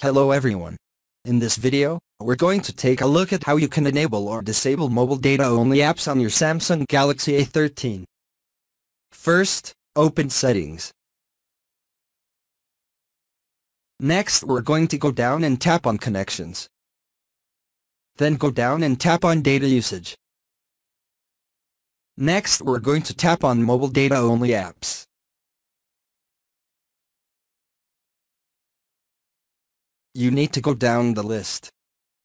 Hello everyone. In this video, we're going to take a look at how you can enable or disable mobile data-only apps on your Samsung Galaxy A13. First, open Settings. Next we're going to go down and tap on Connections. Then go down and tap on Data Usage. Next we're going to tap on Mobile Data Only Apps. You need to go down the list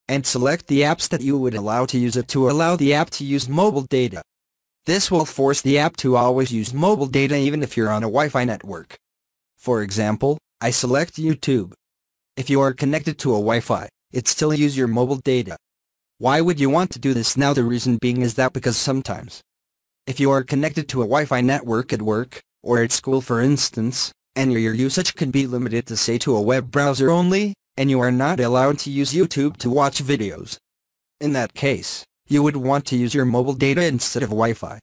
and select the apps that you would allow to use it to allow the app to use mobile data. This will force the app to always use mobile data even if you're on a Wi-Fi network. For example, I select YouTube. If you are connected to a Wi-Fi, it still use your mobile data. Why would you want to do this now? The reason being is that because sometimes, if you are connected to a Wi-Fi network at work, or at school for instance, and your usage can be limited to say to a web browser only, and you are not allowed to use YouTube to watch videos. In that case, you would want to use your mobile data instead of Wi-Fi.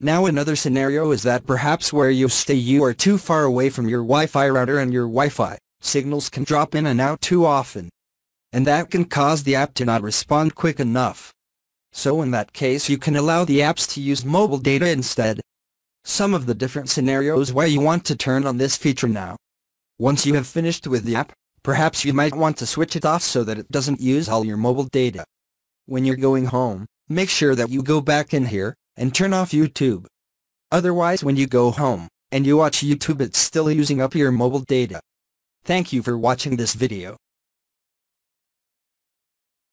Now another scenario is that perhaps where you stay you are too far away from your Wi-Fi router and your Wi-Fi signals can drop in and out too often. And that can cause the app to not respond quick enough. So in that case you can allow the apps to use mobile data instead. Some of the different scenarios where you want to turn on this feature now. Once you have finished with the app, Perhaps you might want to switch it off so that it doesn't use all your mobile data. When you're going home, make sure that you go back in here and turn off YouTube. Otherwise when you go home and you watch YouTube it's still using up your mobile data. Thank you for watching this video.